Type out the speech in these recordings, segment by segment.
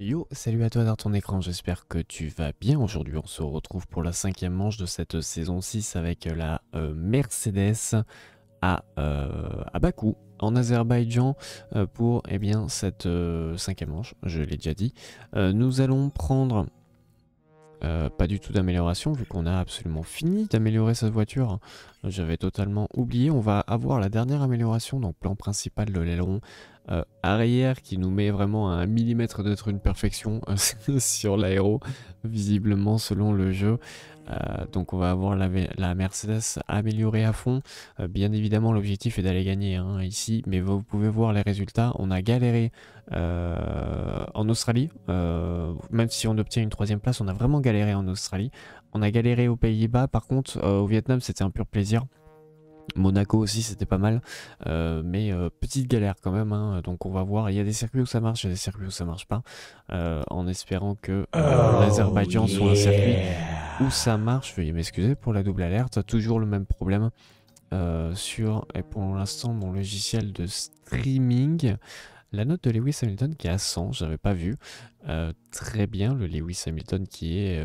Yo, salut à toi dans ton écran, j'espère que tu vas bien. Aujourd'hui, on se retrouve pour la cinquième manche de cette saison 6 avec la euh, Mercedes à, euh, à, Bakou, en Azerbaïdjan, euh, pour eh bien, cette cinquième manche, je l'ai déjà dit. nous allons prendre pas du tout d'amélioration, vu qu'on a absolument fini d'améliorer cette voiture. J'avais totalement oublié. On va avoir la dernière amélioration, donc plan principal de l'aileron euh, arrière qui nous met vraiment à un millimètre d'être une perfection euh, sur l'aéro, visiblement selon le jeu. Euh, donc on va avoir la, Mercedes améliorée à fond. bien évidemment l'objectif est d'aller gagner hein, ici, mais vous pouvez voir les résultats. On a galéré en Australie, même si on obtient une troisième place, on a vraiment galéré en Australie. On a galéré aux Pays-Bas, par contre au Vietnam c'était un pur plaisir. Monaco aussi c'était pas mal, euh, mais euh, petite galère quand même, hein. donc on va voir, il y a des circuits où ça marche, il y a des circuits où ça marche pas, euh, en espérant que oh, l'Azerbaïdjan soit un circuit où ça marche, veuillez m'excuser pour la double alerte, toujours le même problème sur, et pour l'instant mon logiciel de streaming, la note de Lewis Hamilton qui est à 100, j'avais pas vu. très bien, le Lewis Hamilton qui est,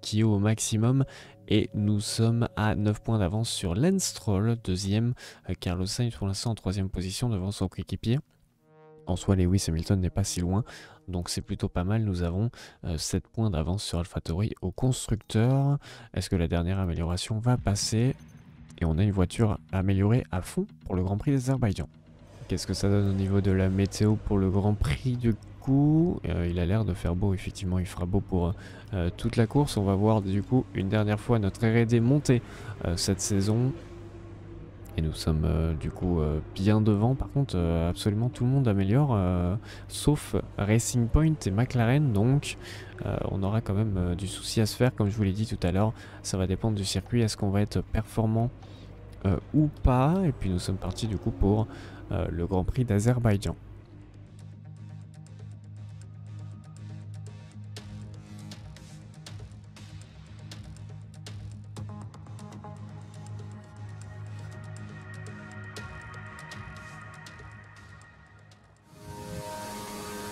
qui est au maximum et nous sommes à 9 points d'avance sur Lance Stroll, deuxième. Euh, Carlos Sainz pour l'instant en troisième position devant son coéquipier. En soi, Lewis Hamilton n'est pas si loin, donc c'est plutôt pas mal. Nous avons 7 euh, points d'avance sur AlphaTauri au constructeur. Est-ce que la dernière amélioration va passer? Et on a une voiture améliorée à fond pour le Grand Prix d'Azerbaïdjan. Qu'est-ce que ça donne au niveau de la météo pour le Grand Prix de coup, euh, il a l'air de faire beau, effectivement, il fera beau pour euh, toute la course. On va voir du coup une dernière fois notre R&D monter euh, cette saison. Et nous sommes du coup bien devant. Par contre, absolument tout le monde améliore, sauf Racing Point et McLaren. Donc, on aura quand même du souci à se faire. Comme je vous l'ai dit tout à l'heure, ça va dépendre du circuit. Est-ce qu'on va être performant ou pas? Et puis nous sommes partis du coup pour le Grand Prix d'Azerbaïdjan.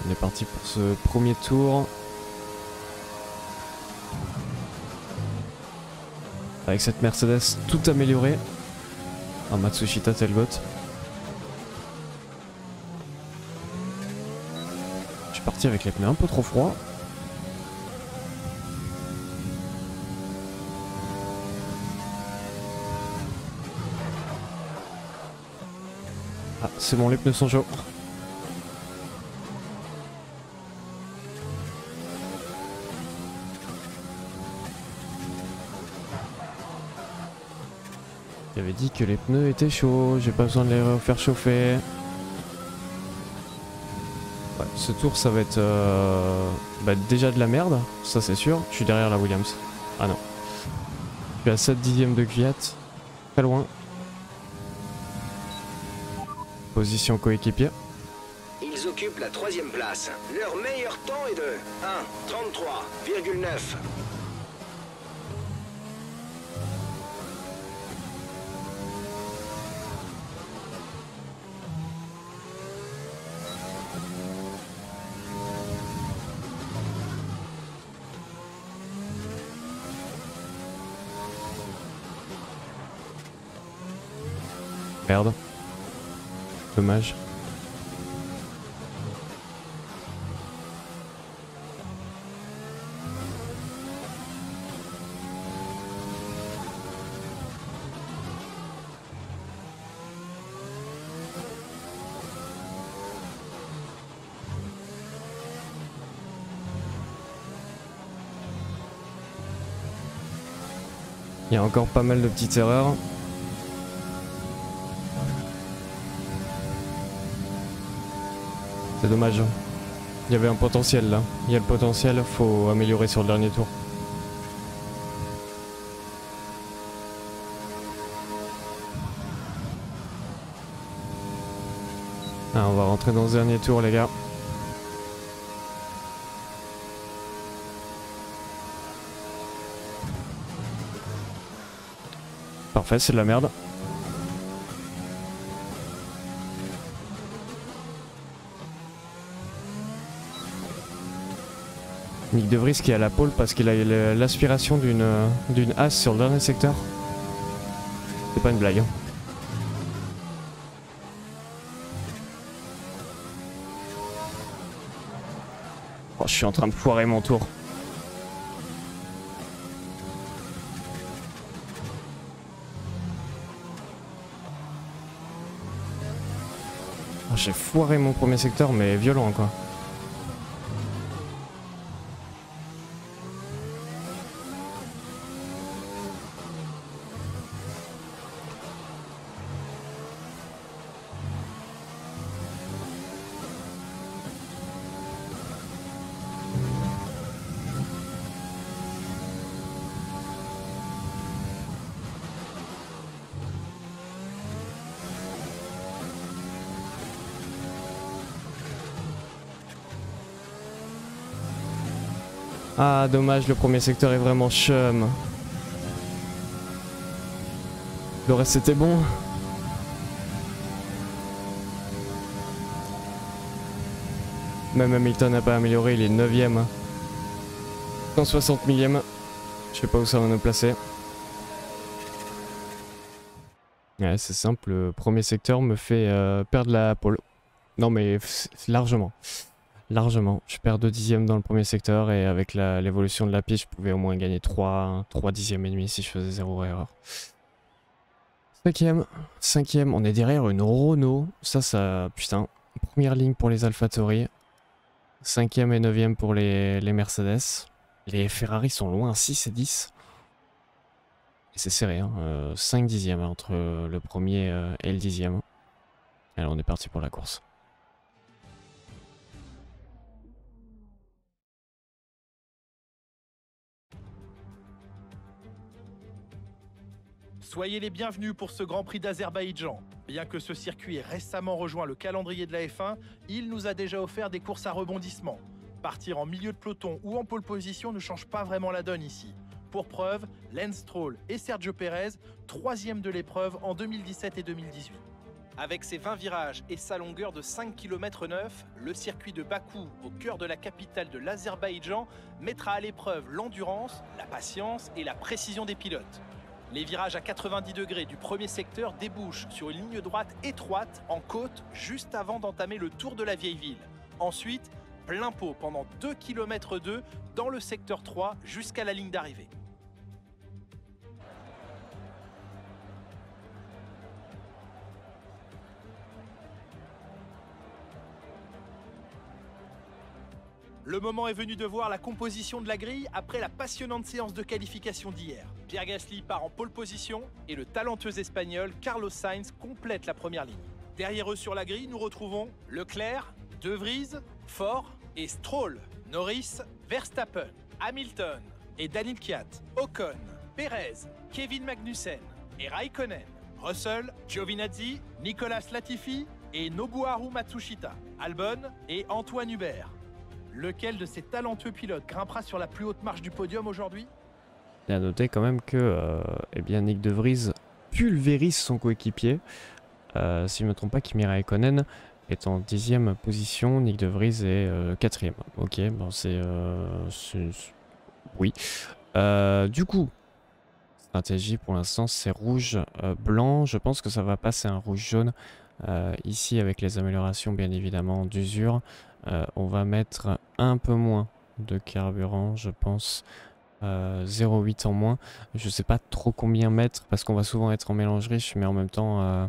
On est parti pour ce premier tour. Avec cette Mercedes tout améliorée. Un Matsushita Telbot. Je suis parti avec les pneus un peu trop froids. Ah, c'est bon, les pneus sont chauds. J'avais dit que les pneus étaient chauds, j'ai pas besoin de les refaire chauffer. Ce tour ça va être euh, bah, déjà de la merde, ça c'est sûr. Je suis derrière la Williams. Ah non. Je suis à 7 dixièmes de Kvyat, très loin. Position coéquipier. Ils occupent la troisième place. Leur meilleur temps est de 1.33,9. Dommage. Il y a encore pas mal de petites erreurs. Dommage. Il y avait un potentiel là. Il y a le potentiel, faut améliorer sur le dernier tour. Ah, on va rentrer dans le dernier tour les gars. Parfait, c'est de la merde. Nick De Vries qui est à la pole parce qu'il a l'aspiration d'une d'une as sur le dernier secteur. C'est pas une blague. Hein. Oh, je suis en train de foirer mon tour. Oh, j'ai foiré mon premier secteur mais violent quoi. Ah, dommage, le premier secteur est vraiment chum. Le reste c'était bon. Même Hamilton n'a pas amélioré, il est 9ème. 160 millième. Je sais pas où ça va nous placer. Ouais, c'est simple, le premier secteur me fait euh, perdre la pole. Non mais largement largement. Je perds 2 dixièmes dans le premier secteur et avec l'évolution de la piste, je pouvais au moins gagner 3, 3 dixièmes et demi si je faisais zéro erreur. Cinquième, cinquième, on est derrière une Renault. Ça, ça, putain, première ligne pour les AlphaTauri. Cinquième et neuvième pour les, les Mercedes. Les Ferrari sont loin, 6 et 10. Et c'est serré, hein, 5 euh, dixièmes entre le premier euh, et le dixième. Allez, on est parti pour la course. Soyez les bienvenus pour ce Grand Prix d'Azerbaïdjan. Bien que ce circuit ait récemment rejoint le calendrier de la F1, il nous a déjà offert des courses à rebondissement. Partir en milieu de peloton ou en pole position ne change pas vraiment la donne ici. Pour preuve, Lance Stroll et Sergio Perez, troisième de l'épreuve en 2017 et 2018. Avec ses 20 virages et sa longueur de 5 km 9, le circuit de Bakou, au cœur de la capitale de l'Azerbaïdjan, mettra à l'épreuve l'endurance, la patience et la précision des pilotes. Les virages à 90 degrés du premier secteur débouchent sur une ligne droite étroite en côte juste avant d'entamer le tour de la vieille ville. Ensuite, plein pot pendant 2 km 2 dans le secteur 3 jusqu'à la ligne d'arrivée. Le moment est venu de voir la composition de la grille après la passionnante séance de qualification d'hier. Pierre Gasly part en pole position et le talentueux espagnol Carlos Sainz complète la première ligne. Derrière eux sur la grille, nous retrouvons Leclerc, De Vries, Ford et Stroll, Norris, Verstappen, Hamilton et Daniel Kiat, Ocon, Perez, Kevin Magnussen et Raikkonen, Russell, Giovinazzi, Nicolas Latifi et Nobuharu Matsushita, Albon et Antoine Hubert. Lequel de ces talentueux pilotes grimpera sur la plus haute marche du podium aujourd'hui Et à noter quand même que euh, eh bien Nick De Vries pulvérise son coéquipier. Euh, si je ne me trompe pas, Kimi Raikkonen est en dixième position, Nick De Vries est euh, quatrième. Ok, bon c'est... oui. du coup, stratégie pour l'instant c'est rouge, blanc. Je pense que ça va passer un rouge-jaune ici avec les améliorations bien évidemment d'usure. Euh, on va mettre un peu moins de carburant, je pense. 0,8 euh, en moins. Je sais pas trop combien mettre parce qu'on va souvent être en mélange riche, mais en même temps, euh,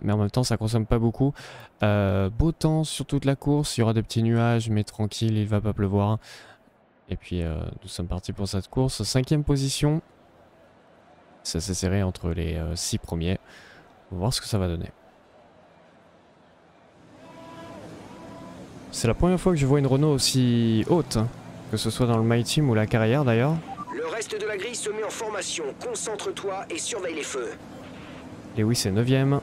mais ça consomme pas beaucoup. beau temps sur toute la course. Il y aura des petits nuages, mais tranquille, il va pas pleuvoir. Et puis, nous sommes partis pour cette course. Cinquième position. Ça s'est serré entre les six premiers. On va voir ce que ça va donner. C'est la première fois que je vois une Renault aussi haute, hein. que ce soit dans le My Team ou la carrière d'ailleurs. Le reste de la grille se met en formation, concentre-toi et surveille les feux. Lewis est 9ème.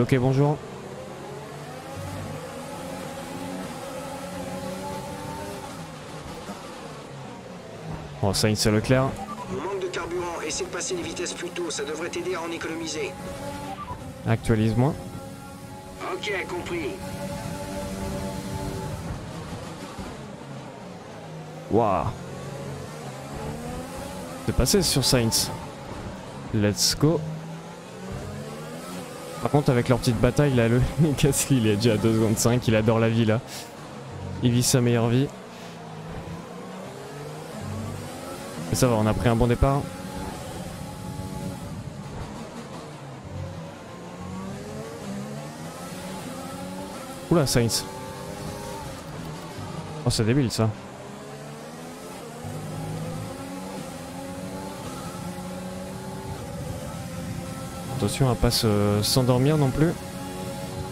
Bloqué, bonjour. Oh, ça, c'est Leclerc. On manque de carburant, essaie de passer les vitesses plus tôt, ça devrait t'aider à en économiser. Actualise-moi. Ok, compris. Waouh. C'est passé sur Sainz. Let's go. Par contre, avec leur petite bataille, là, le Gasly, il est déjà à 2 secondes 5. Il adore la vie, là. Il vit sa meilleure vie. Mais ça va, on a pris un bon départ. Oula, Sainz. Oh, c'est débile, ça. Attention à pas s'endormir non plus.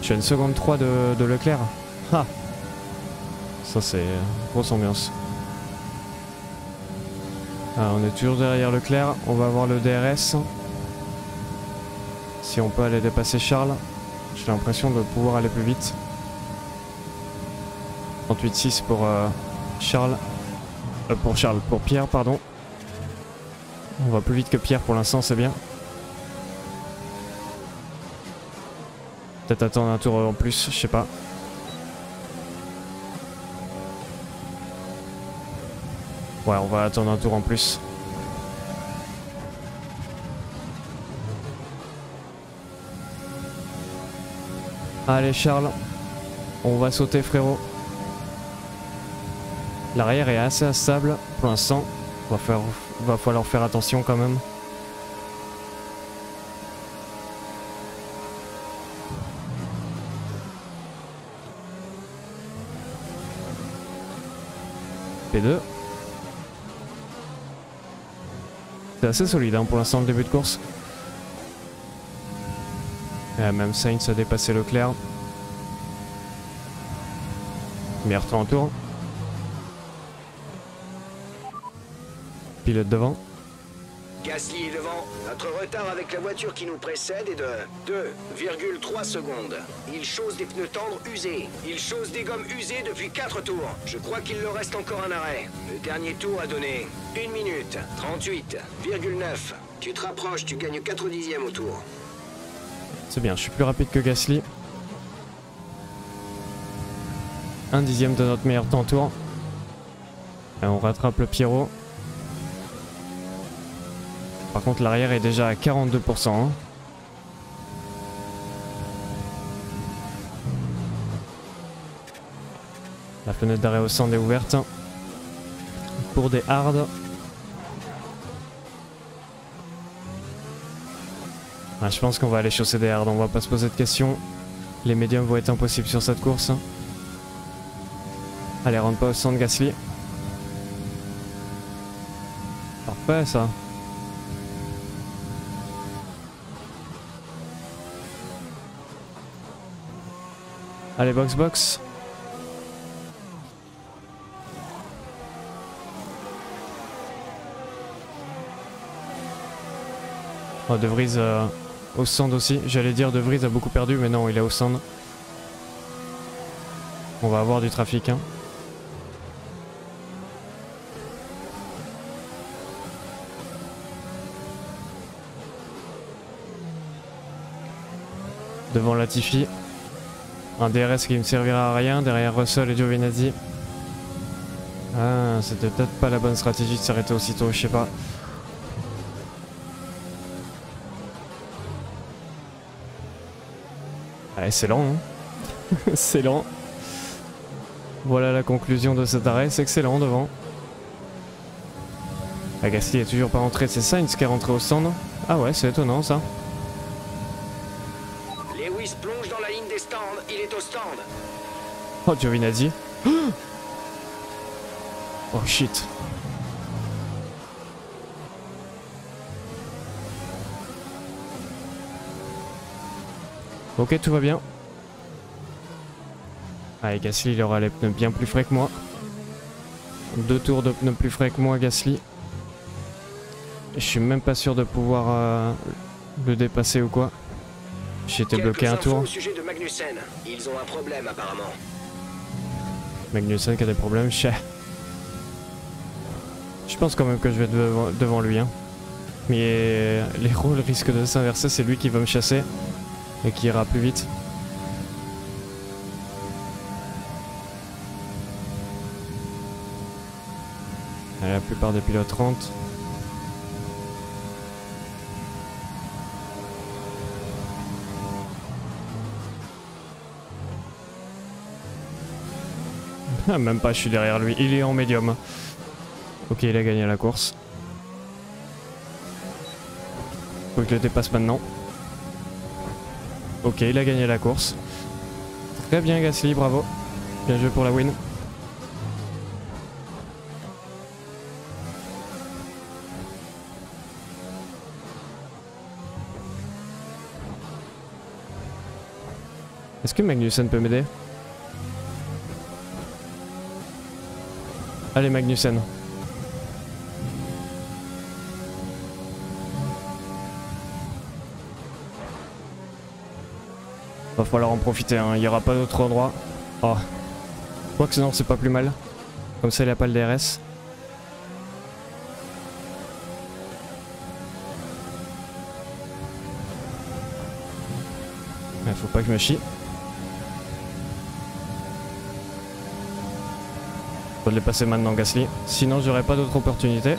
J'ai une seconde 3 de, Leclerc. Ah Ça c'est grosse ambiance. Ah, on est toujours derrière Leclerc. On va avoir le DRS. Si on peut aller dépasser Charles. J'ai l'impression de pouvoir aller plus vite. 38-6 pour euh, Charles. Euh, pour Charles, pour Pierre, pardon. On va plus vite que Pierre pour l'instant, c'est bien. Peut-être attendre un tour en plus, je sais pas. Ouais, on va attendre un tour en plus. Allez Charles, on va sauter frérot. L'arrière est assez instable pour l'instant. Va, va falloir faire attention quand même. P2. C'est assez solide hein, pour l'instant le début de course. Et même Sainz a dépassé Leclerc. Meilleur temps en tour. Pilote devant. Gasly est devant. Notre retard avec la voiture qui nous précède est de 2,3 secondes. Il chose des pneus tendres usés. Il chose des gommes usées depuis 4 tours. Je crois qu'il leur reste encore un arrêt. Le dernier tour a donné 1 minute 38,9. Tu te rapproches, tu gagnes 4 dixièmes au tour. C'est bien, je suis plus rapide que Gasly. Un dixième de notre meilleur temps tour. Et on rattrape le Pierrot. Par contre, l'arrière est déjà à 42%. Hein. La fenêtre d'arrêt au centre est ouverte. Pour des hards. Ah, je pense qu'on va aller chausser des hards, on va pas se poser de questions. Les médiums vont être impossibles sur cette course. Allez, rentre pas au centre Gasly. Parfait ça. Allez, box box. Oh, De Vries euh, au stand aussi. J'allais dire De Vries a beaucoup perdu, mais non, il est au stand. On va avoir du trafic. Hein. Devant Latifi. Un DRS qui ne servira à rien derrière Russell et Giovinazzi. Ah, c'était peut-être pas la bonne stratégie de s'arrêter aussitôt, je sais pas. Allez, c'est lent, hein C'est lent. Voilà la conclusion de cet arrêt, c'est excellent devant. Agassi est toujours pas rentré, c'est Sainz qui est rentré au stand. Ah ouais, c'est étonnant ça. Oh, Giovinazzi. Oh shit. Ok, tout va bien. Allez, Gasly, il aura les pneus bien plus frais que moi. Deux tours de pneus plus frais que moi, Gasly. Je suis même pas sûr de pouvoir euh, le dépasser ou quoi. J'ai été bloqué un tour. au sujet de Magnussen. Ils ont un problème apparemment. Magnussen qui a des problèmes, chais. Je pense quand même que je vais devant, devant lui. Hein. Mais les rôles risquent de s'inverser, c'est lui qui va me chasser et qui ira plus vite. la plupart des pilotes rentrent. Même pas, je suis derrière lui. Il est en médium. Ok, il a gagné la course. Faut que je le dépasse maintenant. Ok, il a gagné la course. Très bien Gasly, bravo. Bien joué pour la win. Est-ce que Magnussen peut m'aider? Allez Magnussen. Va falloir en profiter, hein. il n'y aura pas d'autre endroit. Oh. Je crois que sinon c'est pas plus mal. Comme ça il a pas le DRS. Il faut pas que je me chie. Faut le passer maintenant Gasly. Sinon j'aurais pas d'autre opportunité.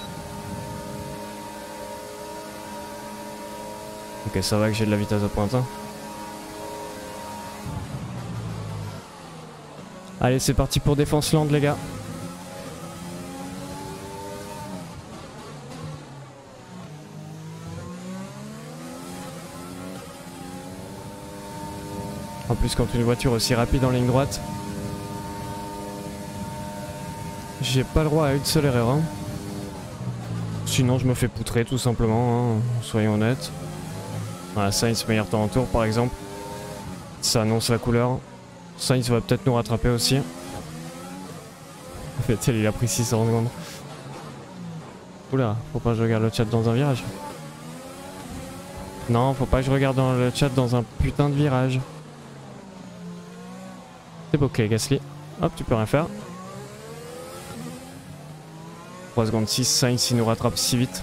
Ok ça va que j'ai de la vitesse de pointe. Hein. Allez, c'est parti pour Défense Land, les gars. En plus, quand une voiture aussi rapide en ligne droite, j'ai pas le droit à une seule erreur. Hein. Sinon, je me fais poutrer tout simplement, hein, soyons honnêtes. Voilà, Sainz meilleur temps en tour par exemple. Ça annonce la couleur. Sainz va peut-être nous rattraper aussi. Vettel il a pris 600 secondes. Oula, faut pas que je regarde le chat dans un virage. Non, faut pas que je regarde dans le chat dans un putain de virage. C'est ok Gasly. Hop, tu peux rien faire. 3 secondes 6, Sainz il nous rattrape si vite.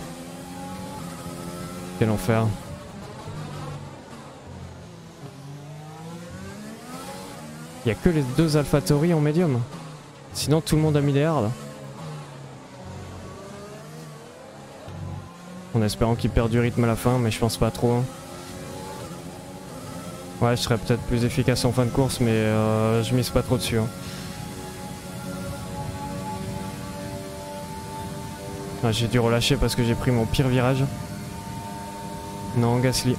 Quel enfer. Il a que les deux AlphaTauri en médium. Sinon tout le monde a mis des hard. En espérant qu'il perd du rythme à la fin, mais je pense pas trop. Hein. Ouais, je serais peut-être plus efficace en fin de course, mais euh, je mise pas trop dessus. Hein. J'ai dû relâcher parce que j'ai pris mon pire virage. Non, Gasly.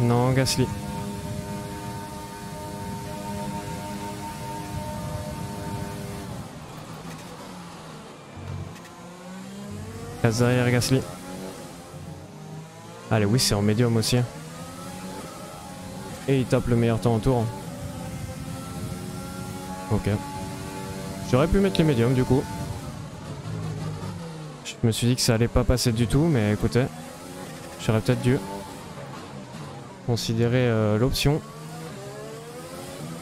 Non, Gasly. Casse derrière Gasly. Allez, oui, c'est en médium aussi. Et il tape le meilleur temps en tour. Ok. J'aurais pu mettre les médiums du coup. Je me suis dit que ça allait pas passer du tout, mais écoutez. J'aurais peut-être dû considérer euh, l'option.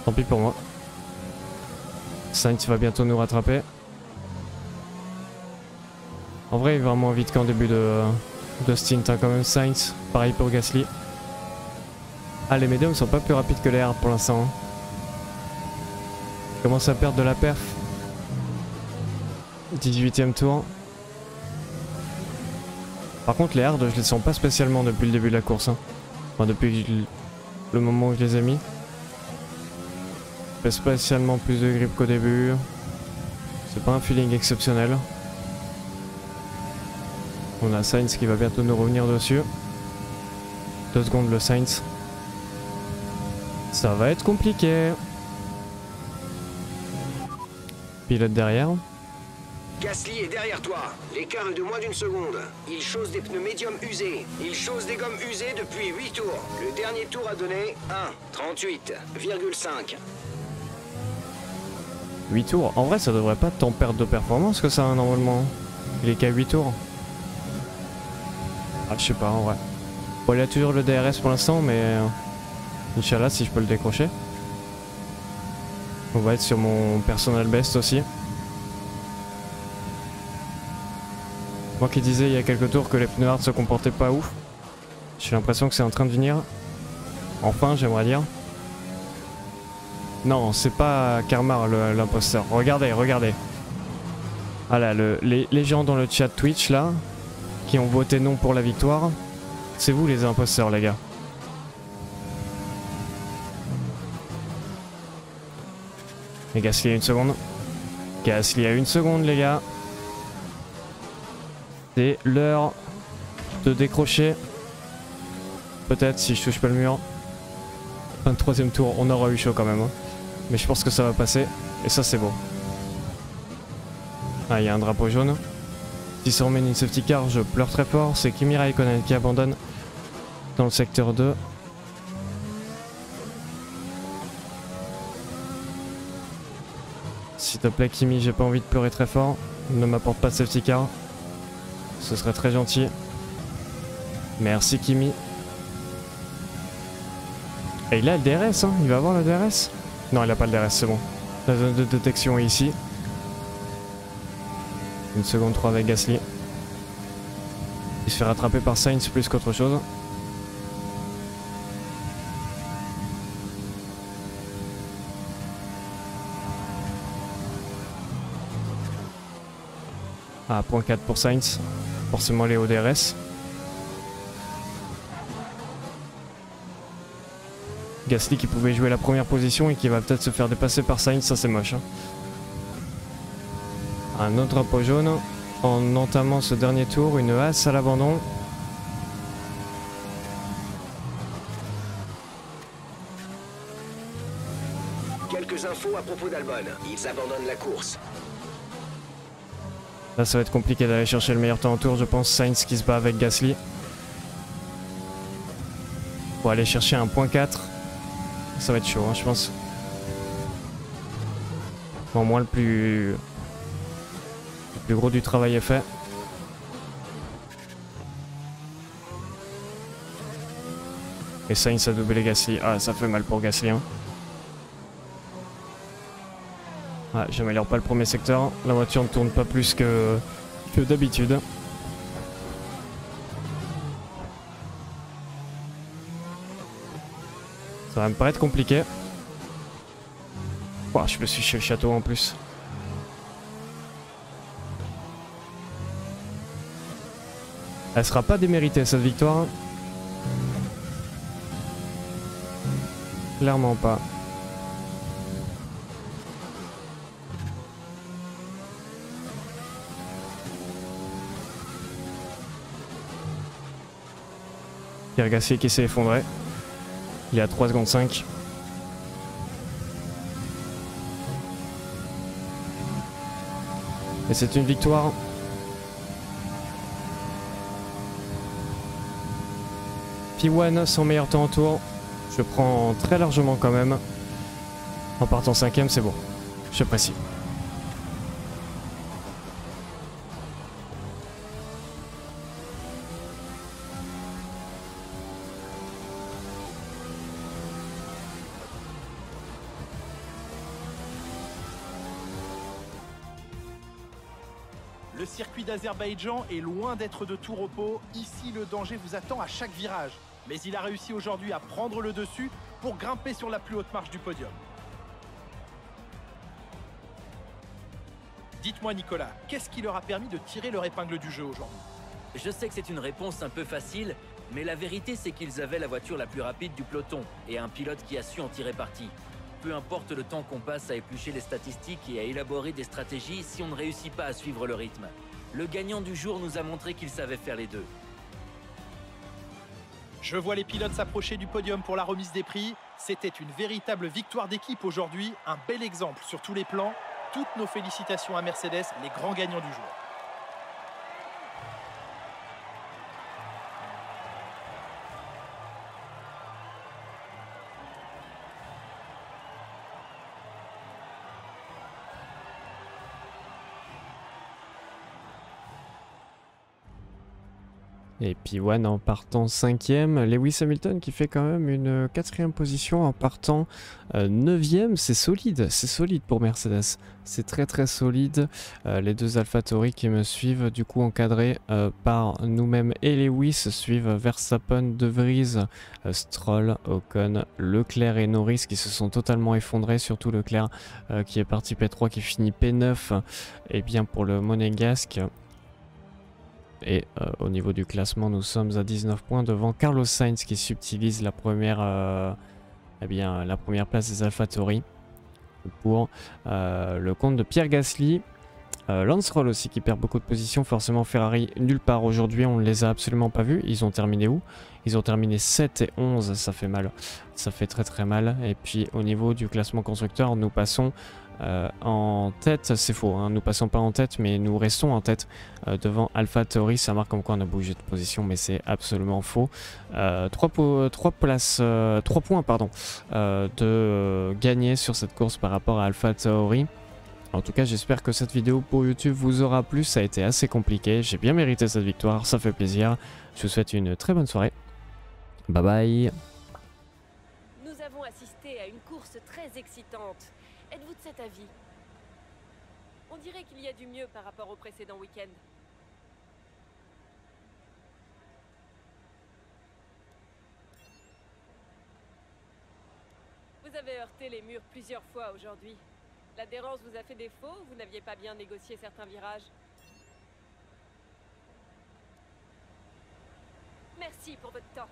Tant pis pour moi. Sainz va bientôt nous rattraper. En vrai, il va moins vite qu'en début de, de stint, hein, quand même. Sainz, pareil pour Gasly. Ah, les médiums sont pas plus rapides que les hard pour l'instant. Hein. Commence à perdre de la perf. 18ème tour. Par contre, les hard, je les sens pas spécialement depuis le début de la course. Hein. Enfin, depuis le moment où je les ai mis. Pas spécialement plus de grip qu'au début. C'est pas un feeling exceptionnel. On a Sainz qui va bientôt nous revenir dessus. Deux secondes le Sainz. Ça va être compliqué. Pilote derrière. Gasly est derrière toi. L'écart est de moins d'une seconde. Il chose des pneus médium usés. Il chose des gommes usées depuis 8 tours. Le dernier tour a donné 1, 38,5. 8 tours En vrai, ça devrait pas tant perdre de performance que ça, normalement. Il est qu'à 8 tours. Ah, je sais pas en vrai. Bon, il a toujours le DRS pour l'instant, mais. Euh, Inch'Allah, si je peux le décrocher. On va être sur mon personal best aussi. Moi qui disais il y a quelques tours que les pneus hard se comportaient pas ouf. J'ai l'impression que c'est en train de venir. Enfin, j'aimerais dire. Non, c'est pas Karmar l'imposteur. Regardez, regardez. Voilà, le, les, les, gens dans le chat Twitch là, qui ont voté non pour la victoire, c'est vous les imposteurs les gars. Et Gasly a une seconde. Gasly a une seconde les gars. C'est l'heure de décrocher. Peut-être si je touche pas le mur. 23ème tour, on aura eu chaud quand même. Hein. Mais je pense que ça va passer. Et ça c'est beau. Ah, il y a un drapeau jaune. Si ça emmène une safety car, je pleure très fort. C'est Kimi Raikkonen qui abandonne dans le secteur 2. S'il te plaît Kimi, j'ai pas envie de pleurer très fort. Ne m'apporte pas de safety car. Ce serait très gentil. Merci Kimi. Et il a le DRS, hein. il va avoir le DRS Non, il a pas le DRS, c'est bon. La zone de détection est ici. Une seconde 3 avec Gasly. Il se fait rattraper par Sainz plus qu'autre chose. Ah, point 4 pour Sainz. Forcément les ODRS. Gasly qui pouvait jouer la première position et qui va peut-être se faire dépasser par Sainz, ça c'est moche. Hein. Un autre drapeau jaune en entamant ce dernier tour, une hasse à l'abandon. Quelques infos à propos d'Albon. Ils abandonnent la course. Là, ça va être compliqué d'aller chercher le meilleur temps en tour, je pense. Sainz qui se bat avec Gasly. Pour aller chercher un point 4. Ça va être chaud, hein, je pense. Au moins le plus... Le plus gros du travail est fait. Et Sainz a doublé Gasly. Ah, ça fait mal pour Gasly. Hein. Ah, j'améliore pas le premier secteur. La voiture ne tourne pas plus que, d'habitude. Ça va me paraître compliqué. je me suis chez le château en plus. Elle sera pas déméritée cette victoire. Clairement pas. Pierre Gassier qui s'est effondré. Il est à 3 secondes 5. Et c'est une victoire. P1 son meilleur temps en tour. Je prends très largement quand même. En partant cinquième, c'est bon. Je précise. Azerbaïdjan est loin d'être de tout repos. Ici, le danger vous attend à chaque virage. Mais il a réussi aujourd'hui à prendre le dessus pour grimper sur la plus haute marche du podium. Dites-moi Nicolas, qu'est-ce qui leur a permis de tirer leur épingle du jeu aujourd'hui? Je sais que c'est une réponse un peu facile, mais la vérité c'est qu'ils avaient la voiture la plus rapide du peloton et un pilote qui a su en tirer parti. Peu importe le temps qu'on passe à éplucher les statistiques et à élaborer des stratégies si on ne réussit pas à suivre le rythme. Le gagnant du jour nous a montré qu'il savait faire les deux. Je vois les pilotes s'approcher du podium pour la remise des prix. C'était une véritable victoire d'équipe aujourd'hui, un bel exemple sur tous les plans. Toutes nos félicitations à Mercedes, les grands gagnants du jour. Et puis One en partant cinquième. Lewis Hamilton qui fait quand même une quatrième position en partant euh, neuvième. C'est solide, c'est solide pour Mercedes. C'est très très solide. Euh, les deux AlphaTauri qui me suivent, du coup encadrés euh, par nous-mêmes et Lewis, suivent Verstappen, De Vries, Stroll, Ocon, Leclerc et Norris qui se sont totalement effondrés. Surtout Leclerc qui est parti P3, qui finit P9. Et bien pour le Monégasque, et euh, au niveau du classement, nous sommes à 19 points devant Carlos Sainz qui subtilise la première, euh, eh bien, la première place des AlphaTauri pour euh, le compte de Pierre Gasly. Lance Roll aussi qui perd beaucoup de positions. Forcément, Ferrari nulle part aujourd'hui. On ne les a absolument pas vus. Ils ont terminé où? Ils ont terminé 7 et 11. Ça fait mal. Ça fait très très mal. Et puis au niveau du classement constructeur, nous passons euh, en tête, c'est faux, hein. nous passons pas en tête, mais nous restons en tête euh, devant Alpha Theory. Ça marque comme quoi on a bougé de position, mais c'est absolument faux. 3, euh, places, 3 points pardon, de gagner sur cette course par rapport à Alpha Theory. En tout cas, j'espère que cette vidéo pour YouTube vous aura plu. Ça a été assez compliqué. J'ai bien mérité cette victoire. Ça fait plaisir. Je vous souhaite une très bonne soirée. Bye bye. Une course très excitante. Êtes-vous de cet avis? On dirait qu'il y a du mieux par rapport au précédent week-end. Vous avez heurté les murs plusieurs fois aujourd'hui. L'adhérence vous a fait défaut ou vous n'aviez pas bien négocié certains virages? Merci pour votre temps.